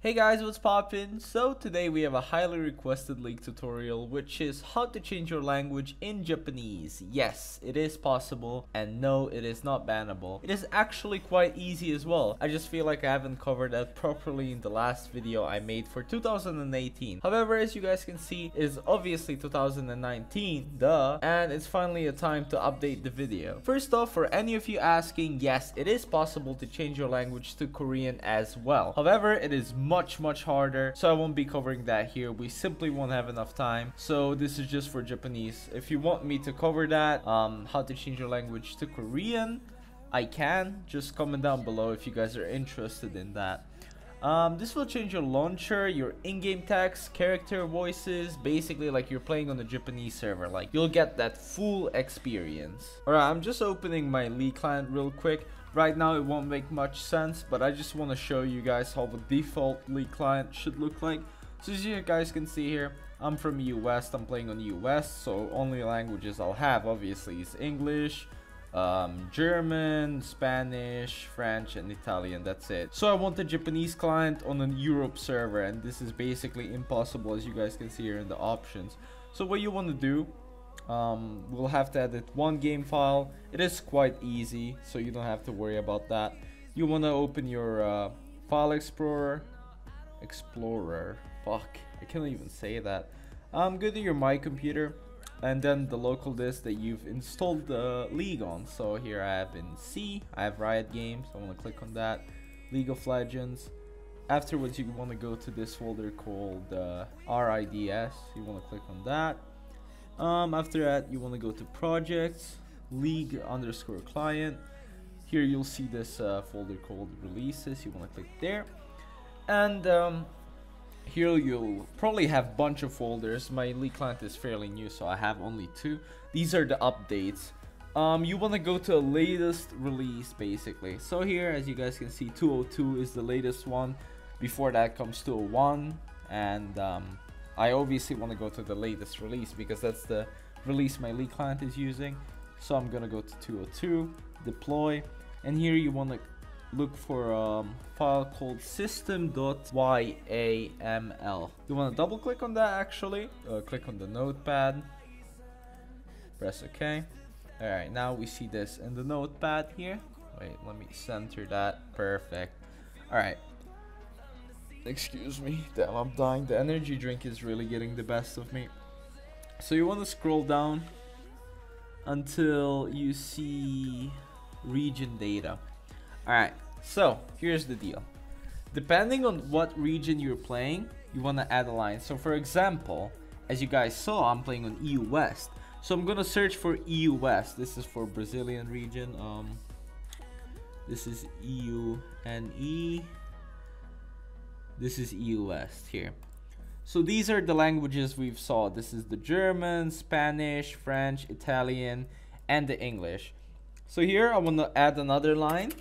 Hey guys, what's poppin'? So today we have a highly requested League tutorial which is how to change your language in Japanese. Yes, it is possible and no, it is not bannable. It is actually quite easy as well. I just feel like I haven't covered that properly in the last video I made for 2018. However, as you guys can see, it is obviously 2019, duh, and it's finally a time to update the video. First off, for any of you asking, yes, it is possible to change your language to Korean as well. However, it is much much harder. So I won't be covering that here. We simply won't have enough time. So this is just for Japanese. If you want me to cover that um, how to change your language to Korean I can. Just comment down below if you guys are interested in that. Um, this will change your launcher, your in-game text, character voices, basically like you're playing on a Japanese server, like you'll get that full experience. Alright, I'm just opening my League client real quick. Right now it won't make much sense, but I just want to show you guys how the default League client should look like. So as you guys can see here, I'm from US, I'm playing on US, so only languages I'll have obviously is English, um, German, Spanish, French, and Italian. That's it. So I want the Japanese client on a Europe server, and this is basically impossible as you guys can see here in the options. So what you want to do um, we'll have to edit one game file. It is quite easy so you don't have to worry about that. You want to open your uh, file explorer? Explorer. Fuck. I can't even say that. Um, go to your my computer and then the local disk that you've installed the league on. So here I have in C I have Riot Games. I want to click on that. League of Legends. Afterwards you want to go to this folder called uh, RADS you want to click on that um, after that, you want to go to projects, league underscore client. Here you'll see this uh, folder called releases. You want to click there. And um, here you'll probably have bunch of folders. My league client is fairly new, so I have only two. These are the updates. Um, you want to go to the latest release, basically. So here, as you guys can see, 202 is the latest one. Before that comes 201, and um, I obviously want to go to the latest release because that's the release my league client is using. So I'm gonna go to 202, deploy, and here you want to look for a um, file called system.yaml. You want to double click on that actually, uh, click on the notepad, press OK. Alright, now we see this in the notepad here. Wait, let me center that. Perfect. Alright, Excuse me. Damn, I'm dying. The energy drink is really getting the best of me. So you want to scroll down until you see region data. Alright, so here's the deal. Depending on what region you're playing, you want to add a line. So for example, as you guys saw, I'm playing on EU West. So I'm gonna search for EU West. This is for Brazilian region. Um, this is EU and E this is EU West here. So these are the languages we've saw. This is the German, Spanish, French, Italian, and the English. So here I want to add another line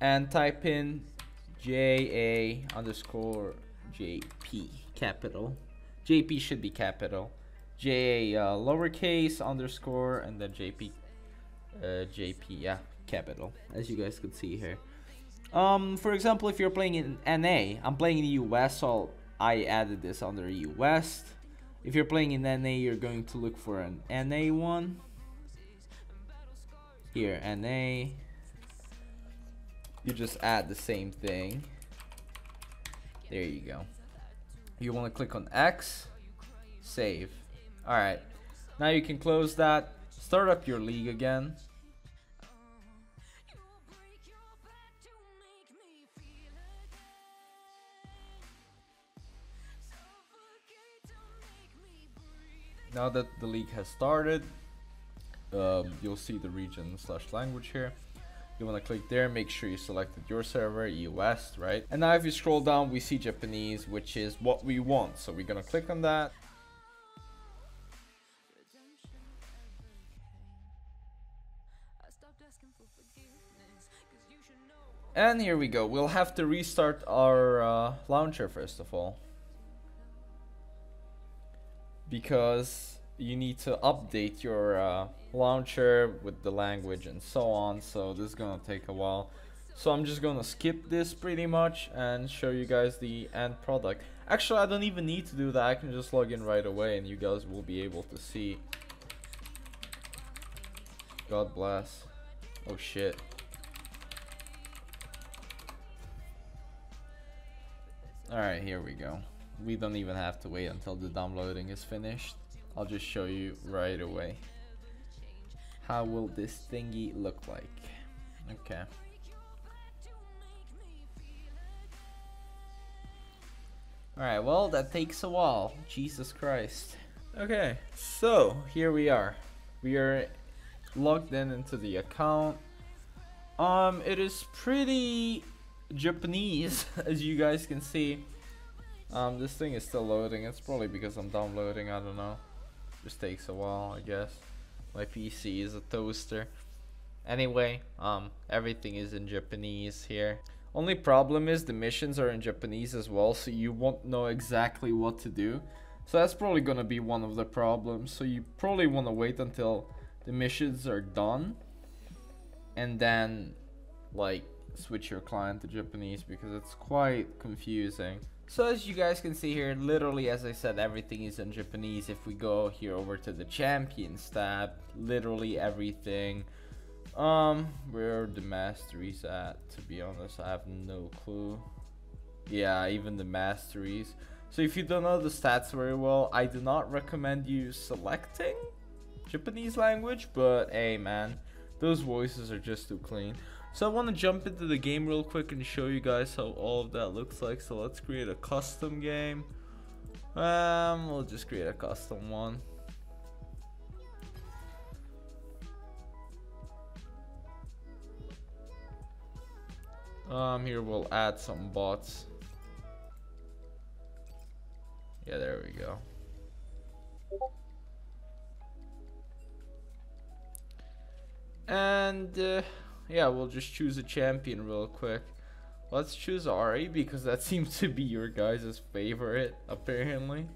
and type in JA underscore JP capital. JP should be capital. JA uh, lowercase underscore and then JP uh, JP yeah capital as you guys could see here. Um, for example, if you're playing in NA, I'm playing in the US, so I added this under EU West. If you're playing in NA, you're going to look for an NA one. Here, NA. You just add the same thing. There you go. You want to click on X, save. Alright, now you can close that, start up your league again. Now that the league has started um, you'll see the region slash language here. You want to click there make sure you selected your server US right? And now if you scroll down we see Japanese which is what we want. So we're gonna click on that. And here we go. We'll have to restart our uh, launcher first of all because you need to update your uh, launcher with the language and so on so this is gonna take a while So I'm just gonna skip this pretty much and show you guys the end product. Actually, I don't even need to do that. I can just log in right away and you guys will be able to see. God bless. Oh shit. Alright, here we go. We don't even have to wait until the downloading is finished. I'll just show you right away. How will this thingy look like? Okay. Alright, well, that takes a while. Jesus Christ. Okay, so here we are. We are logged in into the account. Um, it is pretty Japanese, as you guys can see. Um, this thing is still loading. It's probably because I'm downloading. I don't know. Just takes a while, I guess. My PC is a toaster. Anyway, um, everything is in Japanese here. Only problem is the missions are in Japanese as well, so you won't know exactly what to do. So that's probably gonna be one of the problems. So you probably want to wait until the missions are done, and then like switch your client to Japanese because it's quite confusing. So as you guys can see here, literally as I said, everything is in Japanese. If we go here over to the champions tab, literally everything. Um, where the masteries at? To be honest, I have no clue. Yeah, even the masteries. So if you don't know the stats very well, I do not recommend you selecting Japanese language, but hey man, those voices are just too clean. So I want to jump into the game real quick and show you guys how all of that looks like. So let's create a custom game. Um, we'll just create a custom one. Um, here we'll add some bots. Yeah, there we go. And uh, yeah, we'll just choose a champion real quick. Let's choose Ahri because that seems to be your guys' favorite, apparently.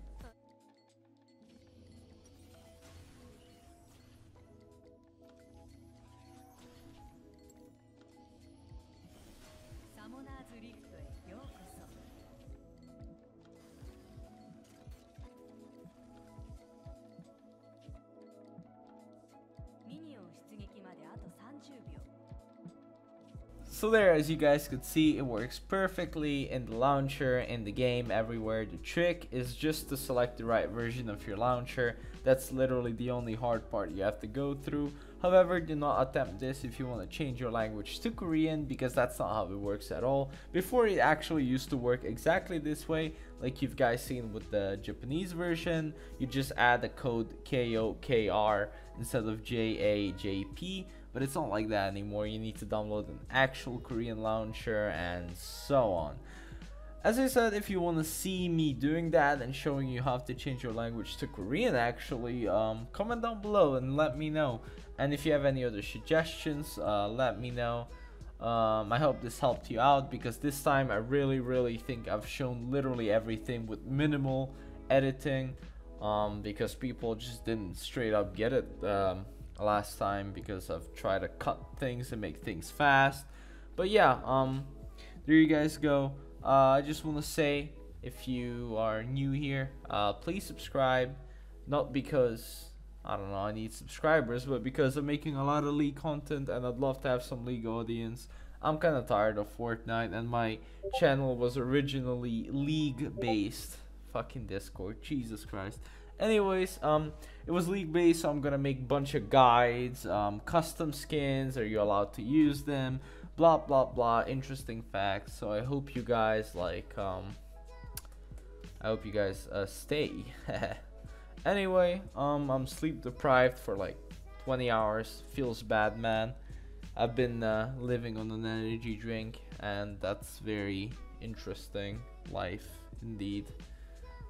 So there, as you guys could see, it works perfectly in the launcher, in the game, everywhere. The trick is just to select the right version of your launcher. That's literally the only hard part you have to go through. However, do not attempt this if you want to change your language to Korean because that's not how it works at all. Before it actually used to work exactly this way, like you've guys seen with the Japanese version, you just add the code KOKR instead of JAJP but it's not like that anymore. You need to download an actual Korean launcher and so on. As I said, if you want to see me doing that and showing you how to change your language to Korean actually, um, comment down below and let me know. And if you have any other suggestions, uh, let me know. Um, I hope this helped you out because this time I really really think I've shown literally everything with minimal editing um, because people just didn't straight up get it. Um, last time because I've tried to cut things and make things fast. But yeah, um, there you guys go. Uh, I just want to say if you are new here, uh, please subscribe. Not because I don't know I need subscribers, but because I'm making a lot of league content and I'd love to have some league audience. I'm kind of tired of Fortnite and my channel was originally league based. Fucking Discord, Jesus Christ. Anyways, um, it was league based, so I'm gonna make bunch of guides, um, custom skins. Are you allowed to use them? Blah blah blah. Interesting facts. So I hope you guys like. Um, I hope you guys uh, stay. anyway, um, I'm sleep deprived for like 20 hours. Feels bad, man. I've been uh, living on an energy drink, and that's very interesting life indeed.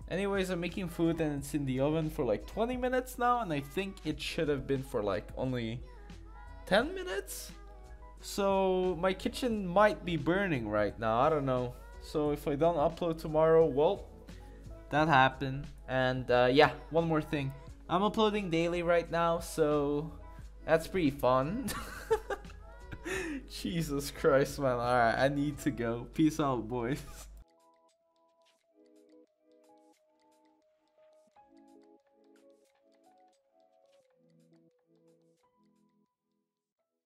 Anyways, I'm making food and it's in the oven for like 20 minutes now and I think it should have been for like only 10 minutes? So my kitchen might be burning right now, I don't know. So if I don't upload tomorrow, well, that happened. And uh, yeah, one more thing. I'm uploading daily right now, so that's pretty fun. Jesus Christ, man. Alright, I need to go. Peace out, boys.